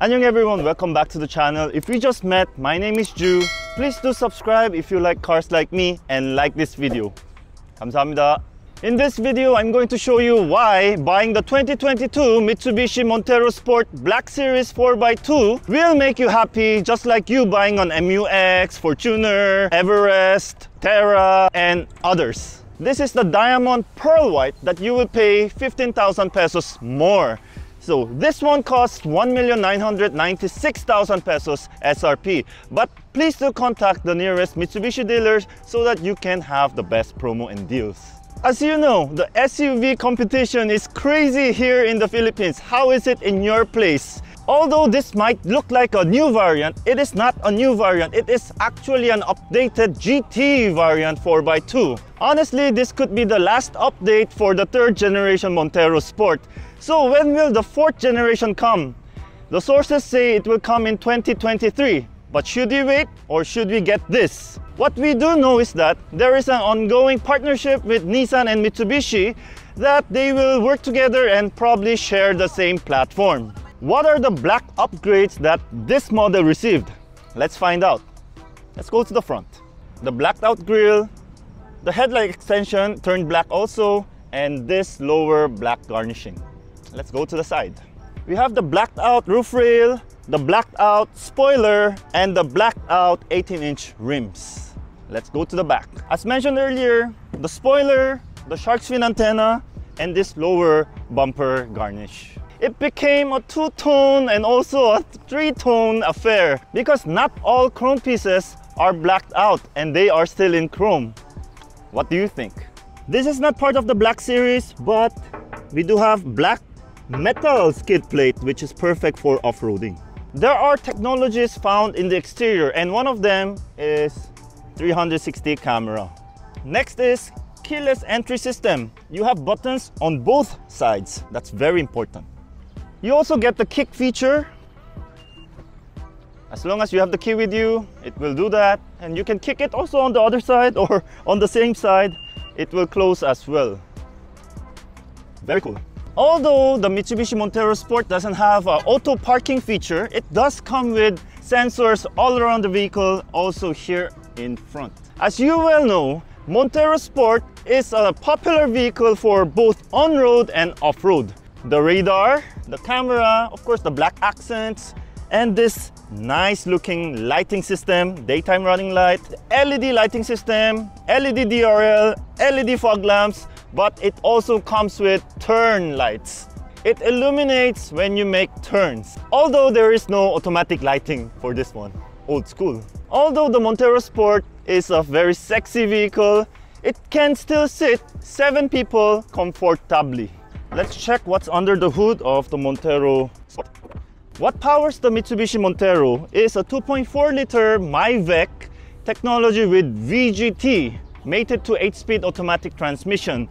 Annyeong everyone, welcome back to the channel. If we just met, my name is Ju. Please do subscribe if you like cars like me and like this video. 감사합니다. In this video, I'm going to show you why buying the 2022 Mitsubishi Montero Sport Black Series 4x2 will make you happy just like you buying an MUX, Fortuner, Everest, Terra, and others. This is the Diamond Pearl White that you will pay 15,000 pesos more. so this one costs 1,996,000 pesos SRP. But please do contact the nearest Mitsubishi dealers so that you can have the best promo and deals. As you know, the SUV competition is crazy here in the Philippines. How is it in your place? Although this might look like a new variant, it is not a new variant. It is actually an updated GT variant 4x2. Honestly, this could be the last update for the third generation Montero Sport. So when will the fourth generation come? The sources say it will come in 2023. But should we wait or should we get this? What we do know is that there is an ongoing partnership with Nissan and Mitsubishi that they will work together and probably share the same platform. What are the black upgrades that this model received? Let's find out. Let's go to the front. The blacked out grille, the headlight extension turned black also, and this lower black garnishing. Let's go to the side. We have the blacked out roof rail, the blacked out spoiler, and the blacked out 18 inch rims. Let's go to the back. As mentioned earlier, the spoiler, the shark's fin antenna, and this lower bumper garnish it became a two-tone and also a three-tone affair because not all chrome pieces are blacked out and they are still in chrome. What do you think? This is not part of the black series, but we do have black metal skid plate, which is perfect for off-roading. There are technologies found in the exterior and one of them is 360 camera. Next is keyless entry system. You have buttons on both sides. That's very important. You also get the kick feature. As long as you have the key with you, it will do that. And you can kick it also on the other side or on the same side. It will close as well. Very cool. Although the Mitsubishi Montero Sport doesn't have an auto parking feature, it does come with sensors all around the vehicle, also here in front. As you well know, Montero Sport is a popular vehicle for both on-road and off-road the radar, the camera, of course the black accents, and this nice looking lighting system, daytime running light, LED lighting system, LED DRL, LED fog lamps, but it also comes with turn lights. It illuminates when you make turns, although there is no automatic lighting for this one, old school. Although the Montero Sport is a very sexy vehicle, it can still sit seven people comfortably. Let's check what's under the hood of the Montero Sport. What powers the Mitsubishi Montero is a 2.4 liter MIVEC technology with VGT mated to 8-speed automatic transmission.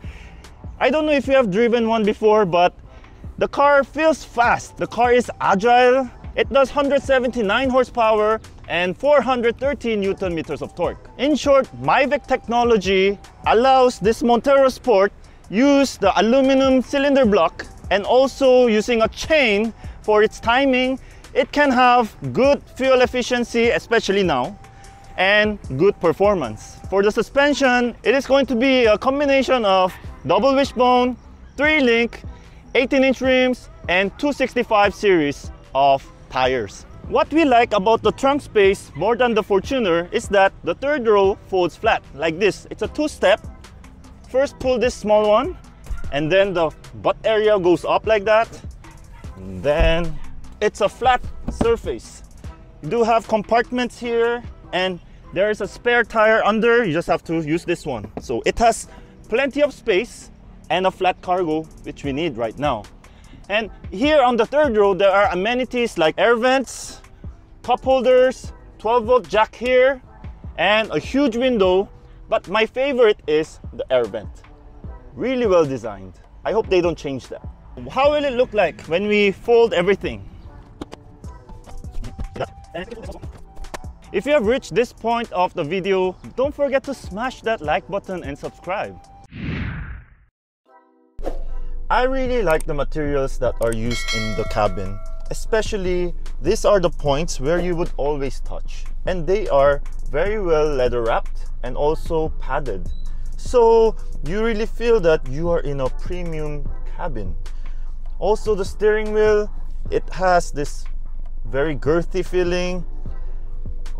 I don't know if you have driven one before, but the car feels fast. The car is agile. It does 179 horsepower and 413 newton meters of torque. In short, MIVEC technology allows this Montero Sport use the aluminum cylinder block and also using a chain for its timing, it can have good fuel efficiency, especially now, and good performance. For the suspension, it is going to be a combination of double wishbone, 3-link, 18-inch rims, and 265 series of tires. What we like about the trunk space more than the Fortuner is that the third row folds flat like this. It's a two-step First pull this small one and then the butt area goes up like that. And then it's a flat surface. You do have compartments here and there is a spare tire under. You just have to use this one. So it has plenty of space and a flat cargo, which we need right now. And here on the third row, there are amenities like air vents, cup holders, 12 volt jack here, and a huge window but my favorite is the air vent. Really well designed. I hope they don't change that. How will it look like when we fold everything? If you have reached this point of the video, don't forget to smash that like button and subscribe. I really like the materials that are used in the cabin, especially these are the points where you would always touch. And they are very well leather wrapped and also padded. So you really feel that you are in a premium cabin. Also the steering wheel it has this very girthy feeling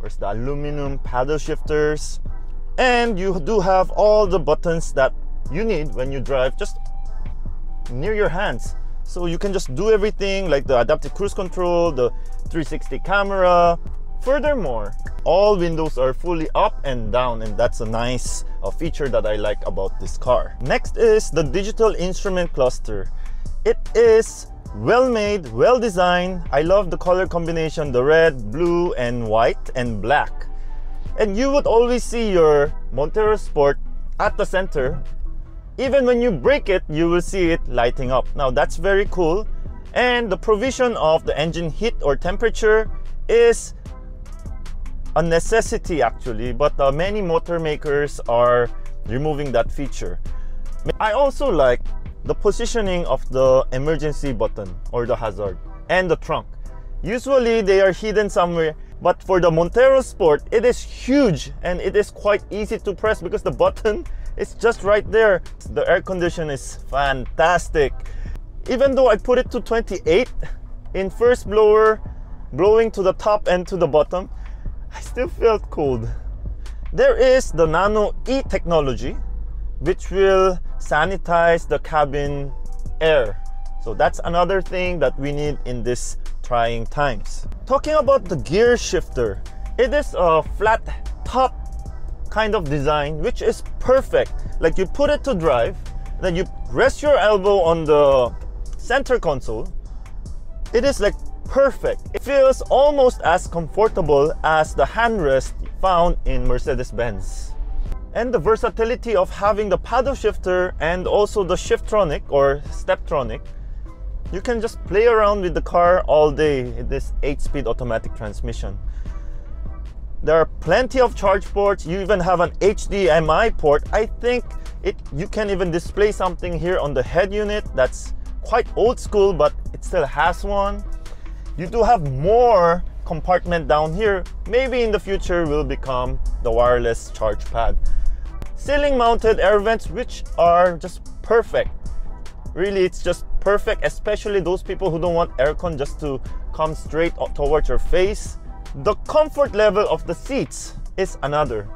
of the aluminum paddle shifters. And you do have all the buttons that you need when you drive just near your hands. So you can just do everything like the adaptive cruise control the 360 camera. Furthermore all windows are fully up and down and that's a nice uh, feature that i like about this car. Next is the digital instrument cluster. It is well made well designed. I love the color combination the red blue and white and black. And you would always see your montero sport at the center. Even when you break it you will see it lighting up. Now that's very cool. And the provision of the engine heat or temperature is a necessity actually but uh, many motor makers are removing that feature. I also like the positioning of the emergency button or the hazard and the trunk. Usually they are hidden somewhere but for the montero sport it is huge and it is quite easy to press because the button it's just right there. The air condition is fantastic. Even though I put it to 28 in first blower blowing to the top and to the bottom I still felt cold. There is the nano e technology which will sanitize the cabin air. So that's another thing that we need in this trying times. Talking about the gear shifter it is a flat top kind of design which is perfect. Like you put it to drive then you rest your elbow on the center console. It is like perfect. It feels almost as comfortable as the handrest found in Mercedes-Benz and the versatility of having the paddle shifter and also the shiftronic or steptronic you can just play around with the car all day this 8-speed automatic transmission there are plenty of charge ports. You even have an HDMI port. I think it you can even display something here on the head unit that's quite old school, but it still has one. You do have more compartment down here. Maybe in the future will become the wireless charge pad. Ceiling mounted air vents, which are just perfect. Really, it's just perfect, especially those people who don't want aircon just to come straight towards your face. The comfort level of the seats is another.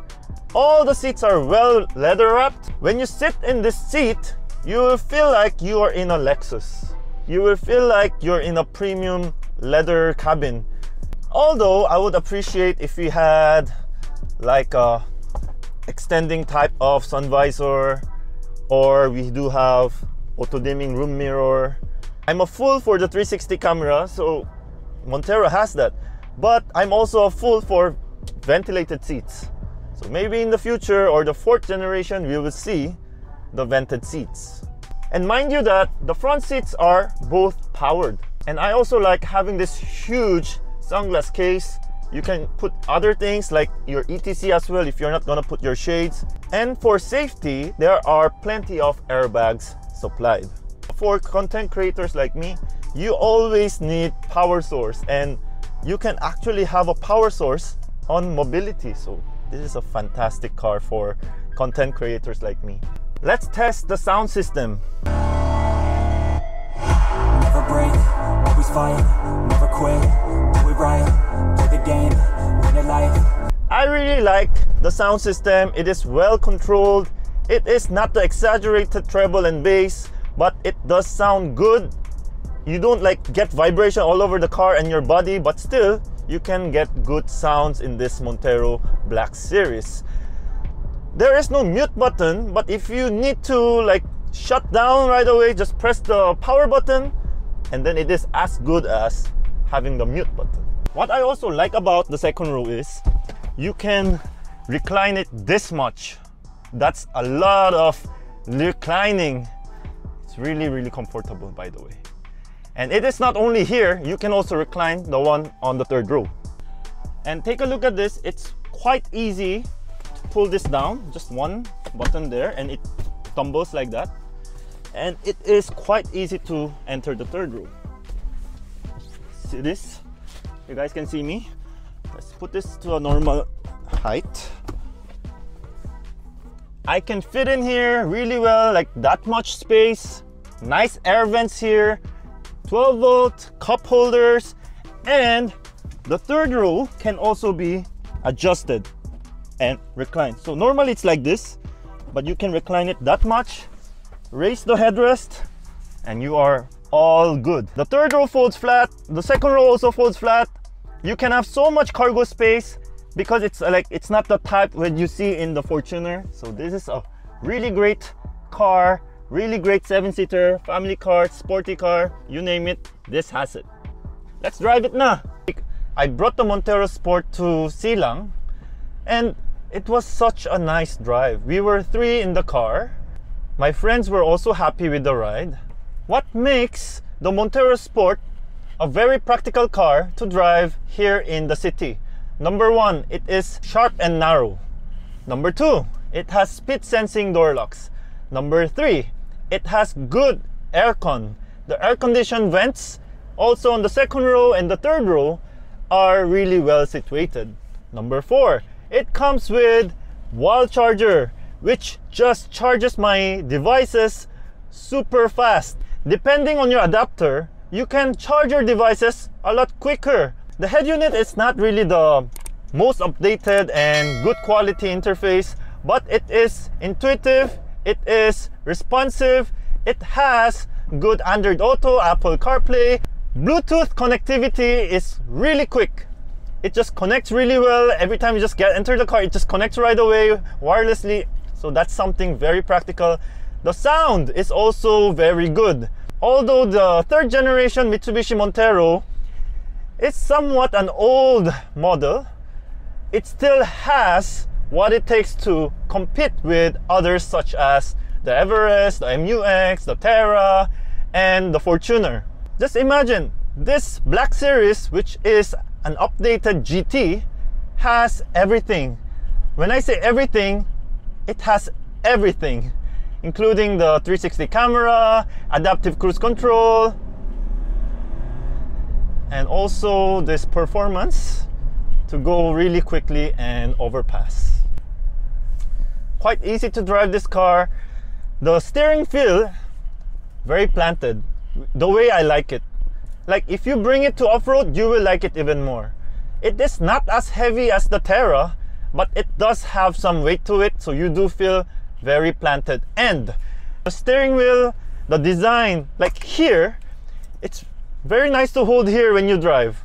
All the seats are well leather wrapped. When you sit in this seat, you will feel like you are in a Lexus. You will feel like you're in a premium leather cabin. Although I would appreciate if we had like a extending type of sun visor or we do have auto dimming room mirror. I'm a fool for the 360 camera, so Montero has that but I'm also a fool for ventilated seats. So maybe in the future or the fourth generation, we will see the vented seats. And mind you that the front seats are both powered. And I also like having this huge sunglass case. You can put other things like your ETC as well if you're not gonna put your shades. And for safety, there are plenty of airbags supplied. For content creators like me, you always need power source and you can actually have a power source on mobility. So this is a fantastic car for content creators like me. Let's test the sound system. Never break, always fight, never quit, I really like the sound system. It is well controlled. It is not the exaggerated treble and bass, but it does sound good you don't like get vibration all over the car and your body but still you can get good sounds in this Montero Black Series there is no mute button but if you need to like shut down right away just press the power button and then it is as good as having the mute button what I also like about the second row is you can recline it this much that's a lot of reclining it's really really comfortable by the way and it is not only here, you can also recline the one on the third row. And take a look at this, it's quite easy to pull this down, just one button there and it tumbles like that. And it is quite easy to enter the third row. See this? You guys can see me. Let's put this to a normal height. I can fit in here really well, like that much space. Nice air vents here, 12 volt cup holders, and the third row can also be adjusted and reclined. So normally it's like this, but you can recline it that much, raise the headrest, and you are all good. The third row folds flat, the second row also folds flat. You can have so much cargo space because it's uh, like it's not the type that you see in the Fortuner. So this is a really great car, really great seven-seater, family car, sporty car, you name it, this has it. Let's drive it now. I brought the Montero Sport to Silang and it was such a nice drive. We were three in the car. My friends were also happy with the ride. What makes the Montero Sport a very practical car to drive here in the city? Number one, it is sharp and narrow. Number two, it has speed sensing door locks. Number three, it has good aircon. The air conditioned vents also on the second row and the third row are really well situated. Number four, it comes with wall charger which just charges my devices super fast. Depending on your adapter, you can charge your devices a lot quicker the head unit is not really the most updated and good quality interface, but it is intuitive, it is responsive, it has good Android Auto, Apple CarPlay. Bluetooth connectivity is really quick. It just connects really well. Every time you just get enter the car, it just connects right away wirelessly. So that's something very practical. The sound is also very good. Although the third generation Mitsubishi Montero it's somewhat an old model. It still has what it takes to compete with others such as the Everest, the MUX, the Terra, and the Fortuner. Just imagine this Black Series, which is an updated GT, has everything. When I say everything, it has everything, including the 360 camera, adaptive cruise control, and also this performance to go really quickly and overpass. Quite easy to drive this car. The steering feel very planted, the way I like it. Like if you bring it to off-road, you will like it even more. It is not as heavy as the Terra, but it does have some weight to it, so you do feel very planted. And the steering wheel, the design, like here, it's very nice to hold here when you drive.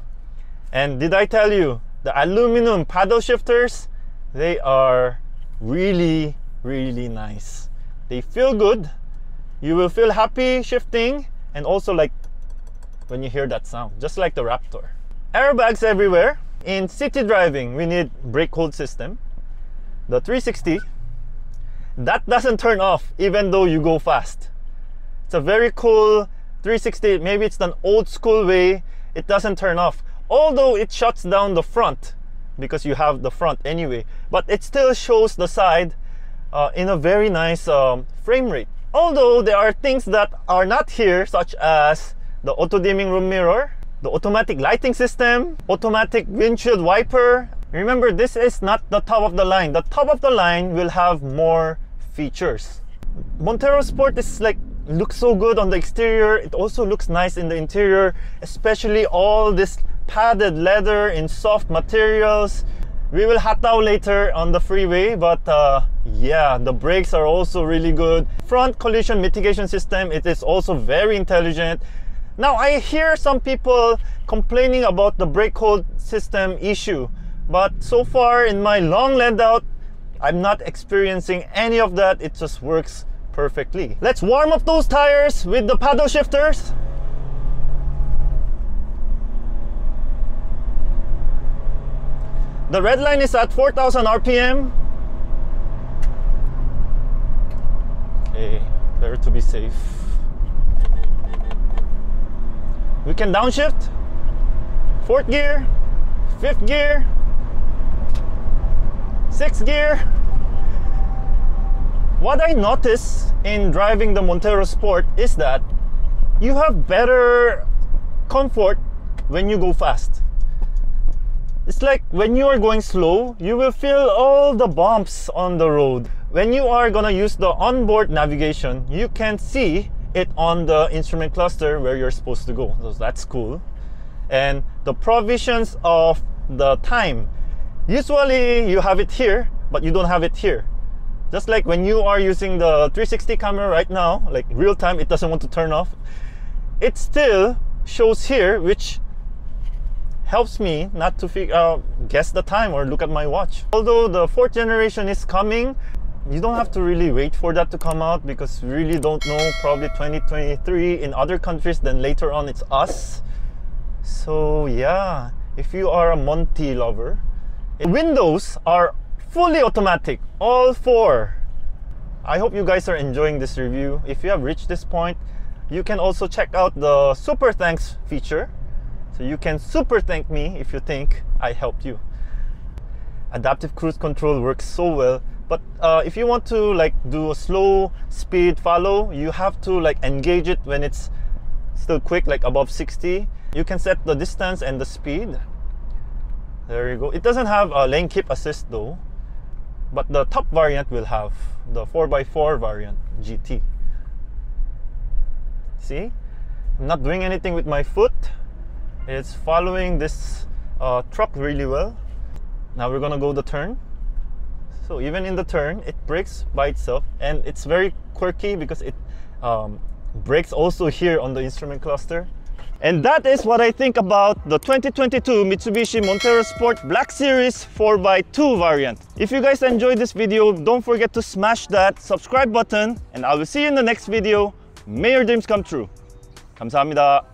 And did I tell you, the aluminum paddle shifters, they are really, really nice. They feel good. You will feel happy shifting and also like when you hear that sound, just like the Raptor. Airbags everywhere. In city driving, we need brake hold system. The 360, that doesn't turn off even though you go fast. It's a very cool 360 maybe it's an old school way. It doesn't turn off. Although it shuts down the front because you have the front anyway. But it still shows the side uh, in a very nice um, frame rate. Although there are things that are not here such as the auto dimming room mirror the automatic lighting system automatic windshield wiper. Remember this is not the top of the line. The top of the line will have more features. Montero sport is like looks so good on the exterior. It also looks nice in the interior especially all this padded leather in soft materials. We will hatao later on the freeway but uh, yeah the brakes are also really good. Front collision mitigation system it is also very intelligent. Now i hear some people complaining about the brake hold system issue but so far in my long land out i'm not experiencing any of that it just works perfectly. Let's warm up those tires with the paddle shifters. The red line is at 4000 RPM. Okay, better to be safe. We can downshift. Fourth gear, fifth gear, sixth gear, what I notice in driving the Montero Sport is that you have better comfort when you go fast. It's like when you are going slow, you will feel all the bumps on the road. When you are gonna use the onboard navigation, you can see it on the instrument cluster where you're supposed to go. So that's cool. And the provisions of the time. Usually you have it here, but you don't have it here. Just like when you are using the 360 camera right now, like real time, it doesn't want to turn off. It still shows here, which helps me not to figure uh, out, guess the time or look at my watch. Although the fourth generation is coming, you don't have to really wait for that to come out because we really don't know probably 2023 in other countries then later on it's us so yeah if you are a monty lover windows are fully automatic all four. I hope you guys are enjoying this review. If you have reached this point you can also check out the super thanks feature. So you can super thank me if you think i helped you. Adaptive cruise control works so well but uh, if you want to like do a slow speed follow you have to like engage it when it's still quick like above 60 you can set the distance and the speed there you go. It doesn't have a lane keep assist though but the top variant will have the 4x4 variant GT see? I'm not doing anything with my foot. It's following this uh, truck really well. Now we're gonna go the turn. So even in the turn, it brakes by itself and it's very quirky because it um, brakes also here on the instrument cluster. And that is what I think about the 2022 Mitsubishi Montero Sport Black Series 4x2 variant. If you guys enjoyed this video, don't forget to smash that subscribe button and I will see you in the next video. May your dreams come true. 감사합니다.